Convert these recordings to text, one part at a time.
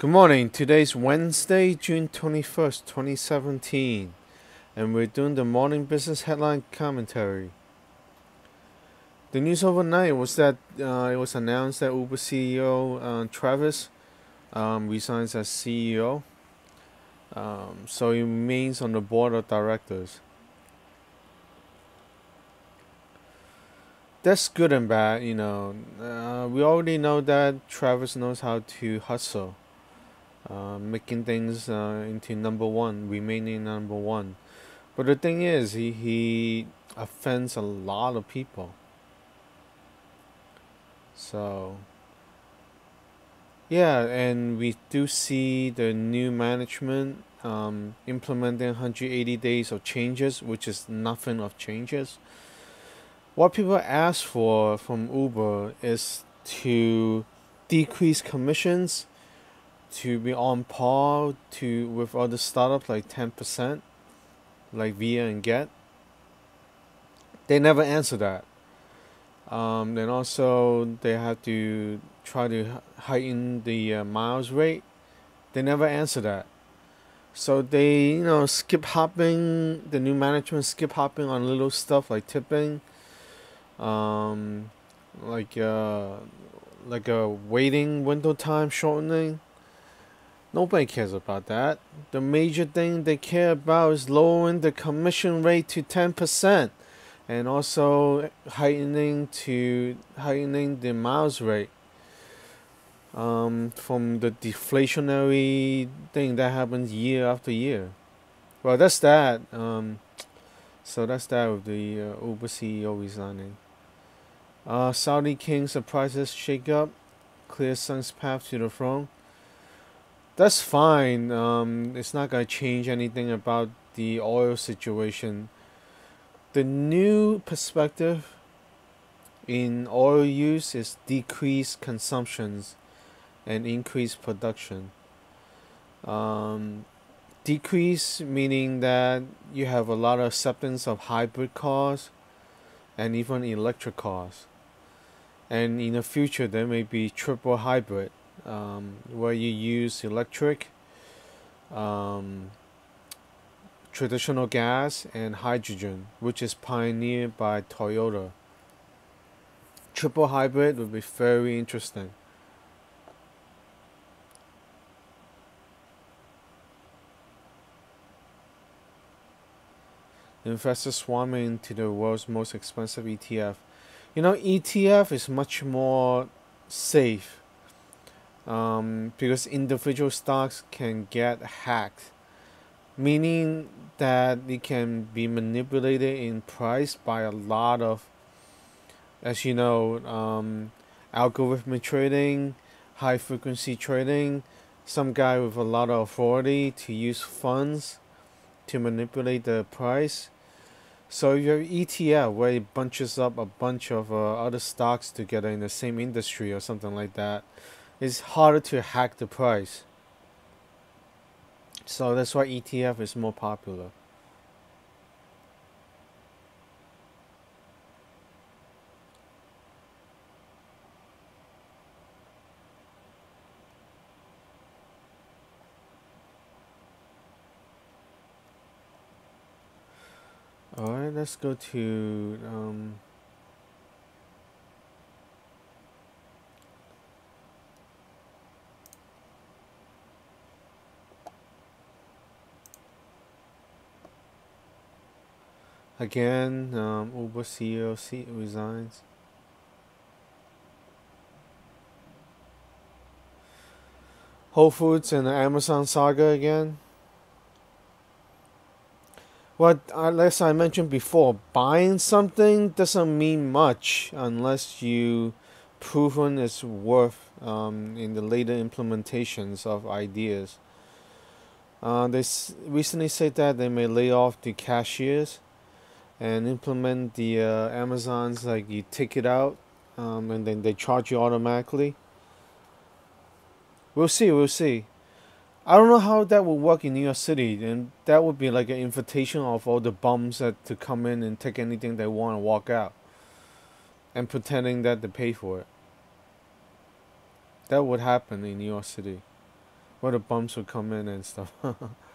Good morning. Today's Wednesday, June 21st, 2017, and we're doing the morning business headline commentary. The news overnight was that uh, it was announced that Uber CEO uh, Travis um, resigns as CEO, um, so he remains on the board of directors. That's good and bad, you know. Uh, we already know that Travis knows how to hustle uh, making things uh, into number one, remaining number one. But the thing is, he, he offends a lot of people. So, yeah, and we do see the new management um, implementing 180 days of changes, which is nothing of changes. What people ask for from Uber is to decrease commissions to be on par to with other startups like 10% like Via and Gett they never answer that. Um, and also they have to try to heighten the uh, miles rate. They never answer that. So they you know skip hopping the new management skip hopping on little stuff like tipping. Um, like uh, like a waiting window time shortening Nobody cares about that. The major thing they care about is lowering the commission rate to 10% and also heightening to heightening the miles rate um, from the deflationary thing that happens year after year. Well, that's that. Um, so that's that with the uh, Uber CEO resigning. Uh, Saudi King surprises shake up, clear Son's path to the throne that's fine. Um, it's not gonna change anything about the oil situation. The new perspective in oil use is decrease consumptions and increase production. Um, decrease meaning that you have a lot of acceptance of hybrid cars and even electric cars. And in the future, there may be triple hybrid um, where you use electric, um, traditional gas, and hydrogen, which is pioneered by Toyota. Triple hybrid would be very interesting. Investors swarming into the world's most expensive ETF. You know, ETF is much more safe um, because individual stocks can get hacked, meaning that it can be manipulated in price by a lot of, as you know, um, algorithmic trading, high frequency trading, some guy with a lot of authority to use funds to manipulate the price. So if you have ETF where it bunches up a bunch of uh, other stocks together in the same industry or something like that, it's harder to hack the price. So that's why ETF is more popular. Alright, let's go to um, Again, um, Uber CEO resigns. Whole Foods and the Amazon saga again. What, as I mentioned before, buying something doesn't mean much unless you proven it's worth um, in the later implementations of ideas. Uh, they recently said that they may lay off the cashiers and implement the uh, Amazon's like you take it out um, and then they charge you automatically. We'll see, we'll see. I don't know how that will work in New York City, and that would be like an invitation of all the bums that to come in and take anything they want and walk out, and pretending that they pay for it. That would happen in New York City. where the bums would come in and stuff.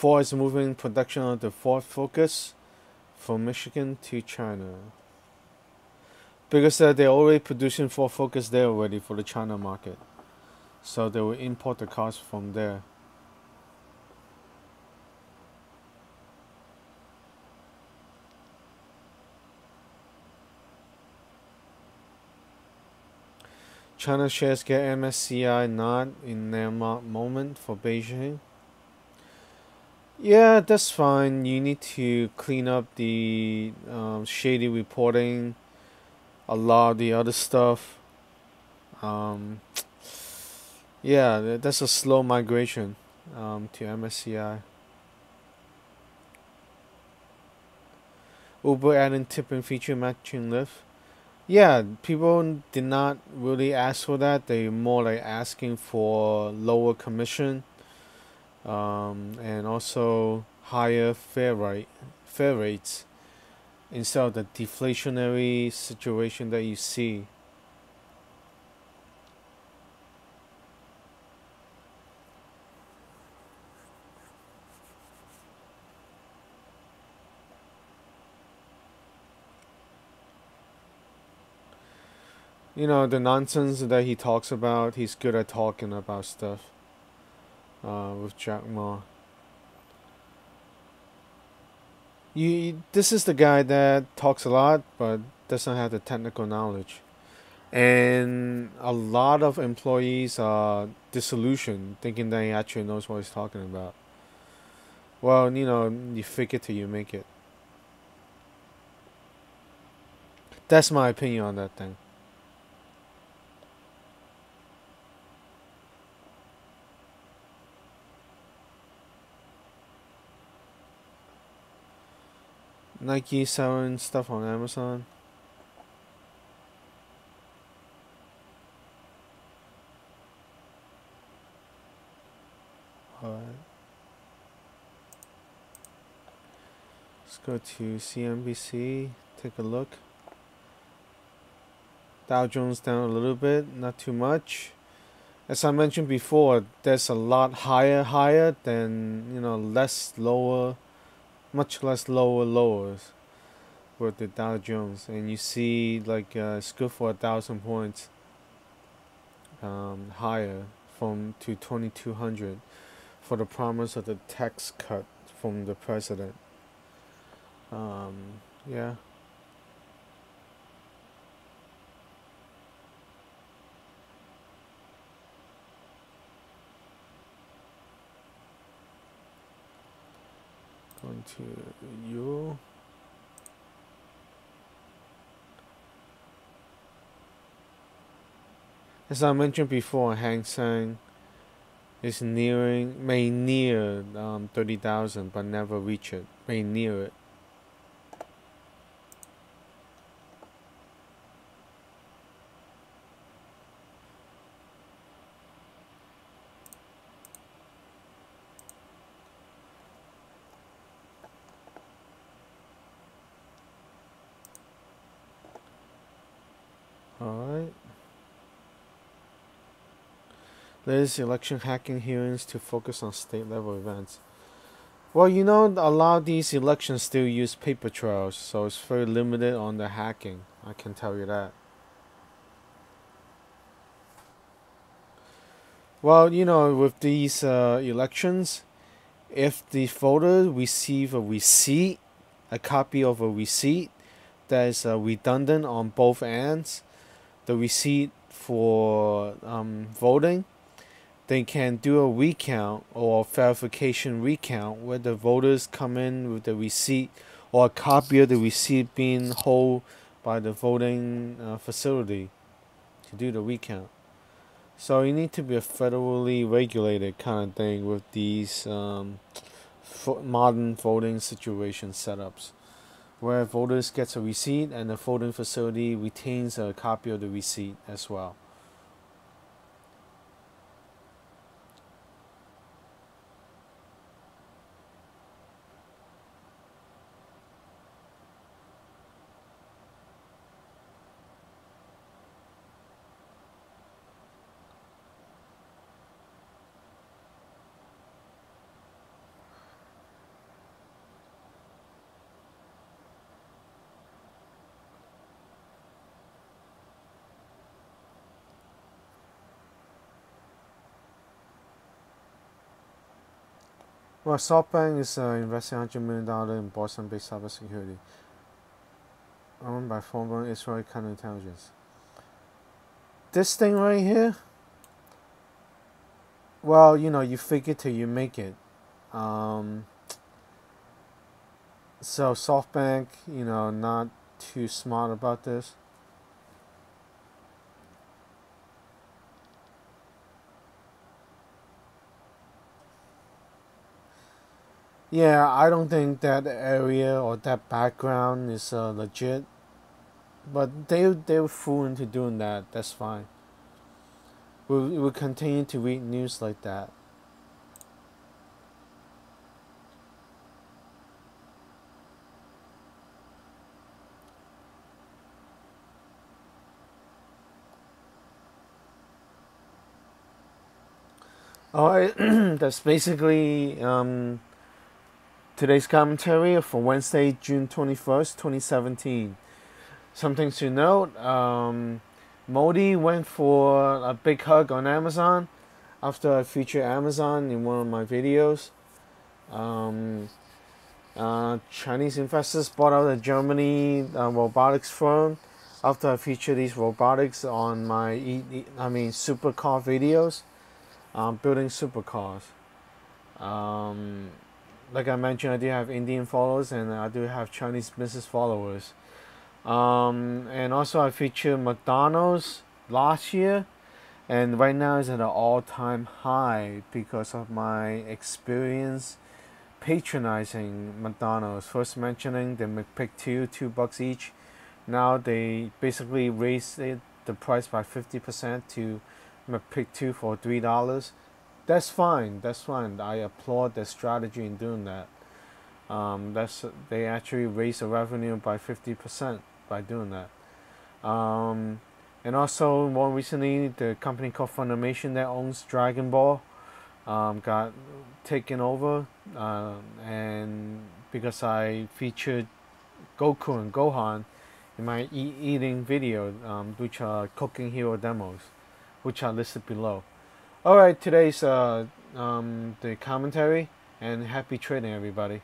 Ford is moving production of the Ford Focus from Michigan to China. Because uh, they're already producing Ford Focus there already for the China market. So they will import the cars from there. China shares get MSCI nod in their moment for Beijing. Yeah, that's fine. You need to clean up the um, shady reporting, a lot of the other stuff. Um, yeah, that's a slow migration um, to MSCI. Uber adding tipping feature matching Lyft. yeah, people did not really ask for that. They more like asking for lower commission, um, and also higher fare rate, fare rates, instead of the deflationary situation that you see. you know the nonsense that he talks about he's good at talking about stuff uh, with Jack Ma. You this is the guy that talks a lot but doesn't have the technical knowledge. And a lot of employees are disillusioned thinking that he actually knows what he's talking about. Well you know you fake it till you make it. That's my opinion on that thing Nike selling stuff on Amazon. Alright. Let's go to CNBC, take a look. Dow Jones down a little bit, not too much. As I mentioned before, there's a lot higher higher than, you know, less lower much less lower lows for the Dow Jones, and you see like uh, it's good for a thousand points um, higher from to 2200 for the promise of the tax cut from the president. Um, yeah. Going to you. As I mentioned before, Hang Seng is nearing, may near um, 30,000 but never reach it, may near it. There's election hacking hearings to focus on state level events. Well, you know, a lot of these elections still use paper trails, so it's very limited on the hacking. I can tell you that. Well, you know, with these uh, elections, if the voter receive a receipt, a copy of a receipt that is uh, redundant on both ends, the receipt for um, voting they can do a recount or verification recount where the voters come in with the receipt or a copy of the receipt being held by the voting uh, facility to do the recount. So you need to be a federally regulated kind of thing with these um, modern voting situation setups, where voters get a receipt and the voting facility retains a copy of the receipt as well. Well, SoftBank is uh, investing $100 million in Boston-based cybersecurity, owned by former Israeli counterintelligence. This thing right here, well, you know, you fake it till you make it. Um, so SoftBank, you know, not too smart about this. Yeah, I don't think that area or that background is uh, legit, but they they were fool into doing that. That's fine. We'll, we'll continue to read news like that. Alright, that's basically um, today's commentary for Wednesday, June 21st, 2017. Something to note um, Modi went for a big hug on Amazon after I featured Amazon in one of my videos. Um, uh, Chinese investors bought out a Germany uh, robotics firm after I featured these robotics on my I mean supercar videos um, building supercars. Um, like I mentioned, I do have Indian followers and I do have Chinese business followers. Um, and also, I featured McDonald's last year, and right now is at an all-time high because of my experience patronizing McDonald's. First mentioning the McPick two, two bucks each. Now they basically raised it, the price by fifty percent to pick two for three dollars. That's fine. That's fine. I applaud their strategy in doing that. Um, that's they actually raise the revenue by fifty percent by doing that. Um, and also more recently, the company called Funimation that owns Dragon Ball um, got taken over, uh, and because I featured Goku and Gohan in my e eating video, um, which are cooking hero demos which are listed below. Alright, today's uh, um, the commentary, and happy trading everybody.